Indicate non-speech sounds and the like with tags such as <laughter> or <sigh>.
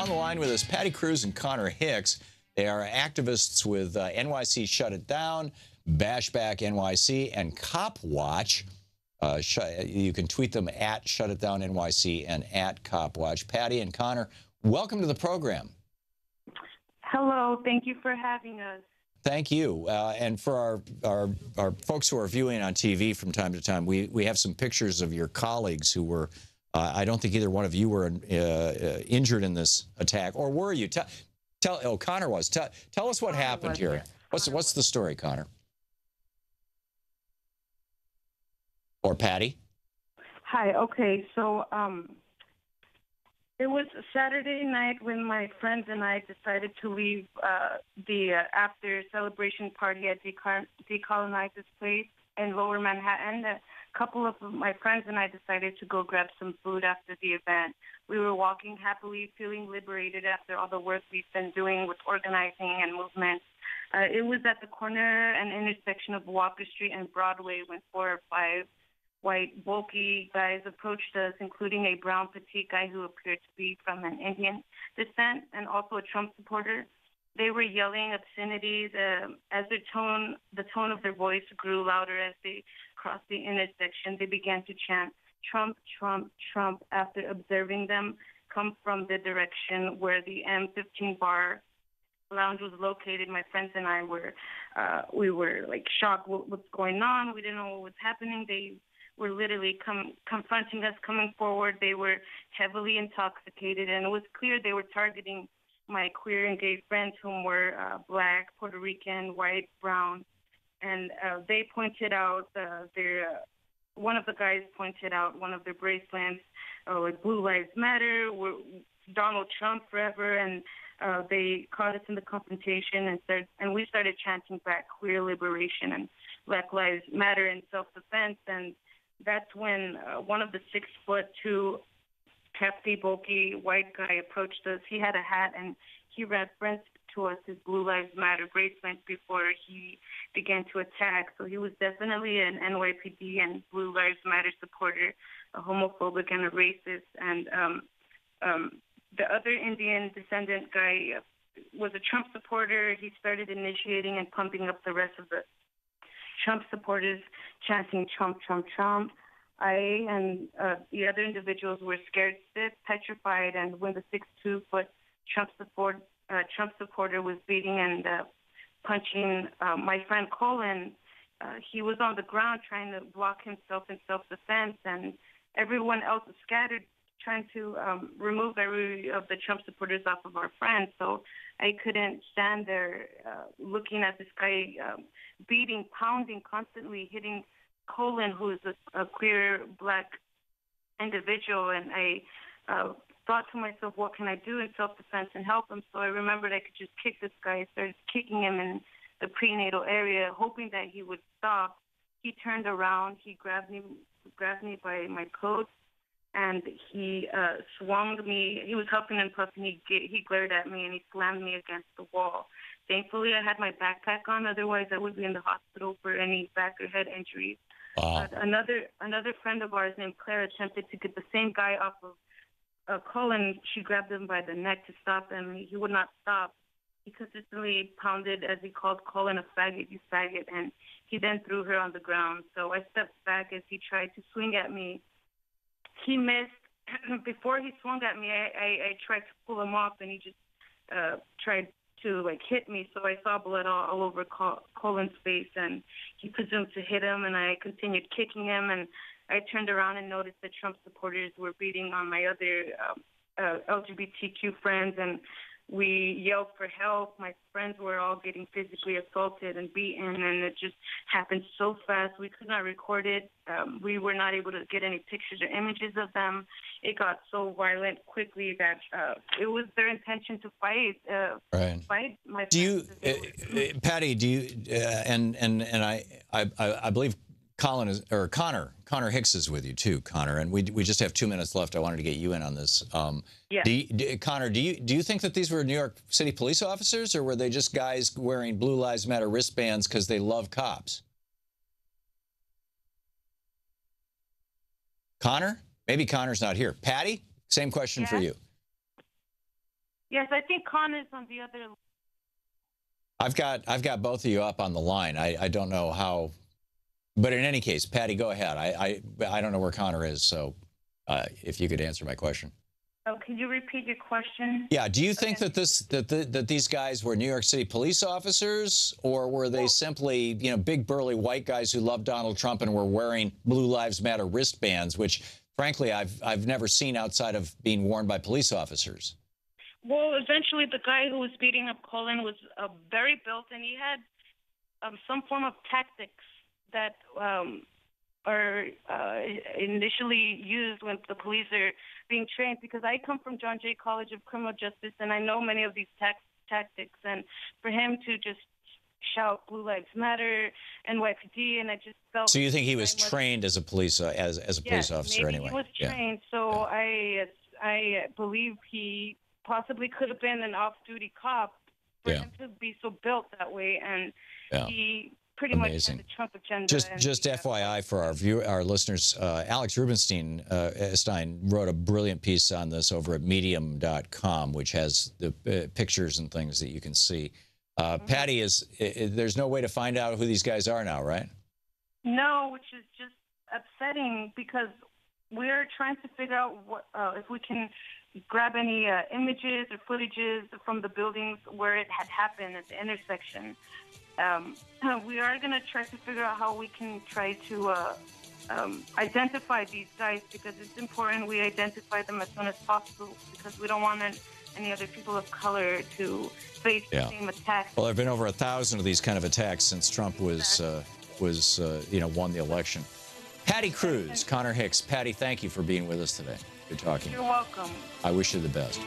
On the line with us, Patti Cruz and Connor Hicks. They are activists with uh, NYC Shut It Down, Bash Back NYC, and Cop Watch. Uh, you can tweet them at Shut It Down NYC and at Cop Watch. Patti and Connor, welcome to the program. Hello, thank you for having us. Thank you. Uh, and for our, our, our folks who are viewing on TV from time to time, we, we have some pictures of your colleagues who were, uh, I don't think either one of you were uh, uh injured in this attack, or were you? Tell, tell oh, Connor was. Tell, tell us what happened here. What's, what's the story, Connor? Or Patti? Hi, okay, so um, it was Saturday night when my friends and I decided to leave uh, the uh, after celebration party at Decolonize Decolonizes Place in Lower Manhattan. A couple of my friends and I decided to go grab some food after the event. We were walking happily, feeling liberated after all the work we've been doing with organizing and movement. Uh, it was at the corner and intersection of Walker Street and Broadway when four or five white, bulky guys approached us, including a brown, petite guy who appeared to be from an Indian descent and also a Trump supporter. They were yelling obscenities uh, as their tone, the tone of their voice grew louder as they crossed the intersection. They began to chant Trump, Trump, Trump after observing them come from the direction where the M15 bar lounge was located. My friends and I were, uh, we were like shocked. What, what's going on? We didn't know what was happening. They were literally com- confronting us, coming forward. They were heavily intoxicated, and it was clear they were targeting my queer and gay friends, whom were uh, black, Puerto Rican, white, brown, and uh, they pointed out uh, their. Uh, one of the guys pointed out one of their bracelets, uh, like Blue Lives Matter, Donald Trump forever, and uh, they caught us in the confrontation and started, and we started chanting back queer liberation and Black Lives Matter and self-defense and that's when uh, one of the six foot two hefty, bulky white guy approached us. He had a hat and he read referenced to us his Blue Lives Matter bracelet before he began to attack. So he was definitely an NYPD and Blue Lives Matter supporter, a homophobic and a racist. And um, um, the other Indian descendant guy was a Trump supporter. He started initiating and pumping up the rest of the Trump supporters chanting Trump, Trump, Trump. I and uh, the other individuals were scared stiff, petrified, and when the six two foot Trump support uh, Trump supporter was beating and uh, punching uh, my friend Colin, uh, he was on the ground trying to block himself in self defense, and everyone else was scattered trying to um, remove every of the Trump supporters off of our friends. So I couldn't stand there uh, looking at this guy um, beating, pounding, constantly hitting Colin, who is a, a queer black individual, and I uh, thought to myself, what can I do in self-defense and help him? So I remembered I could just kick this guy. I started kicking him in the prenatal area, hoping that he would stop. He turned around. He grabbed me, grabbed me by my coat, and he uh, swung me. He was huffing and puffing. He he glared at me and he slammed me against the wall. Thankfully, I had my backpack on. Otherwise, I would be in the hospital for any back or head injuries. Wow. Uh, another another friend of ours named Claire attempted to get the same guy off of uh, Colin. She grabbed him by the neck to stop him. He would not stop. He consistently pounded, as he called Colin a faggot, you faggot, and he then threw her on the ground. So I stepped back as he tried to swing at me he missed <clears throat> before he swung at me. I, I, I tried to pull him off, and he just uh, tried to like hit me. So I saw blood all, all over Col- Colin's face, and he presumed to hit him, and I continued kicking him. And I turned around and noticed that Trump supporters were beating on my other um, uh, LGBTQ friends, and we yelled for help. My friends were all getting physically assaulted and beaten, and it just happened so fast. We could not record it. Um, we were not able to get any pictures or images of them. It got so violent quickly that uh, it was their intention to fight. Uh, right. Fight my. Do you, uh, uh, Patti? Do you? Uh, and and and I, I I believe Colin is, or Connor, Connor Hicks is with you too, Connor, and we we just have two minutes left. I wanted to get you in on this. Um, yeah. Do you, do, Connor, do you do you think that these were New York City police officers, or were they just guys wearing Blue Lives Matter wristbands because they love cops? Connor, maybe Connor's not here. Patti, same question for you. Yes, I think Con is on the other. I've got I've got both of you up on the line. I, I don't know how, but in any case, Patti, go ahead. I I, I don't know where Connor is, so uh, if you could answer my question. Oh, can you repeat your question? Yeah. Do you think that this that the, that these guys were New York City police officers, or were they simply you know big burly white guys who loved Donald Trump and were wearing Blue Lives Matter wristbands, which frankly I've I've never seen outside of being worn by police officers. Well, eventually, the guy who was beating up Colin was uh, very built, and he had um, some form of tactics that um, are uh, initially used when the police are being trained. Because I come from John Jay College of Criminal Justice, and I know many of these tac- tactics. And for him to just shout "Blue Lives Matter" and YPD, and I just felt. So you think he was trained as a police uh, as as a police yes, officer maybe anyway? He was yeah. trained, so I I believe he possibly could have been an off-duty cop for Yeah. him to be so built that way, and Yeah. he pretty Amazing. much the Trump agenda. Just, just uh, FYI for our view, our listeners, uh, Alex Rubinstein uh, Stein wrote a brilliant piece on this over at Medium.com, which has the uh, pictures and things that you can see. Uh, Mm-hmm. Patti is. there's no way to find out who these guys are now, right? No, which is just upsetting because we're trying to figure out what uh, if we can grab any uh, images or footages from the buildings where it had happened at the intersection. Um, <clears throat> we are going to try to figure out how we can try to uh, um, identify these guys because it's important we identify them as soon as possible because we don't want any other people of color to face Yeah. the same attack. Well, there have been over a thousand of these kind of attacks since Trump was uh, was uh, you know won the election. Patti Cruz, Connor Hicks. Patti, thank you for being with us today. Good talking. You're welcome. I wish you the best.